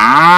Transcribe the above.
Ah!